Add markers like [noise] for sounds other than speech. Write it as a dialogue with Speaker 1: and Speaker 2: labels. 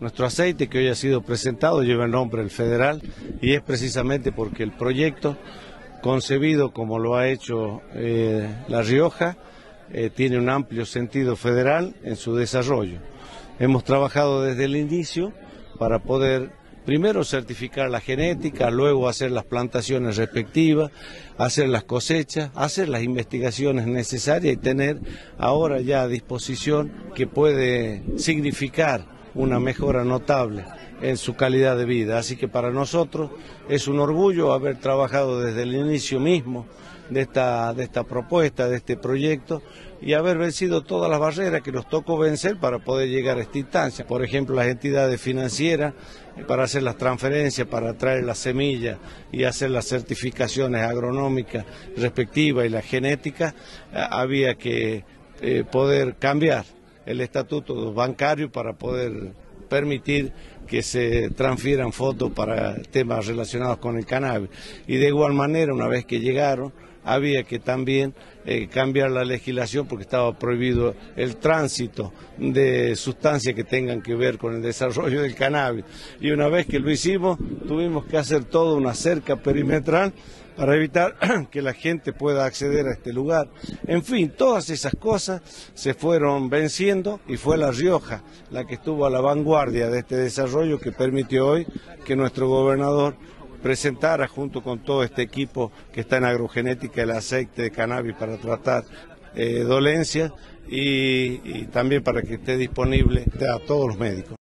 Speaker 1: Nuestro aceite que hoy ha sido presentado lleva el nombre del federal y es precisamente porque el proyecto, concebido como lo ha hecho eh, La Rioja, eh, tiene un amplio sentido federal en su desarrollo. Hemos trabajado desde el inicio para poder primero certificar la genética, luego hacer las plantaciones respectivas, hacer las cosechas, hacer las investigaciones necesarias y tener ahora ya a disposición que puede significar una mejora notable en su calidad de vida. Así que para nosotros es un orgullo haber trabajado desde el inicio mismo de esta, de esta propuesta, de este proyecto, y haber vencido todas las barreras que nos tocó vencer para poder llegar a esta instancia. Por ejemplo, las entidades financieras eh, para hacer las transferencias, para traer las semillas y hacer las certificaciones agronómicas respectivas y la genética, eh, había que eh, poder cambiar el estatuto bancario para poder permitir que se transfieran fotos para temas relacionados con el cannabis. Y de igual manera, una vez que llegaron, había que también eh, cambiar la legislación porque estaba prohibido el tránsito de sustancias que tengan que ver con el desarrollo del cannabis. Y una vez que lo hicimos, tuvimos que hacer toda una cerca perimetral para evitar [clears throat] que la gente pueda acceder a este lugar. En fin, todas esas cosas se fueron venciendo y fue La Rioja la que estuvo a la vanguardia de este desarrollo que permitió hoy que nuestro gobernador presentara junto con todo este equipo que está en agrogenética el aceite de cannabis para tratar eh, dolencias y, y también para que esté disponible a todos los médicos.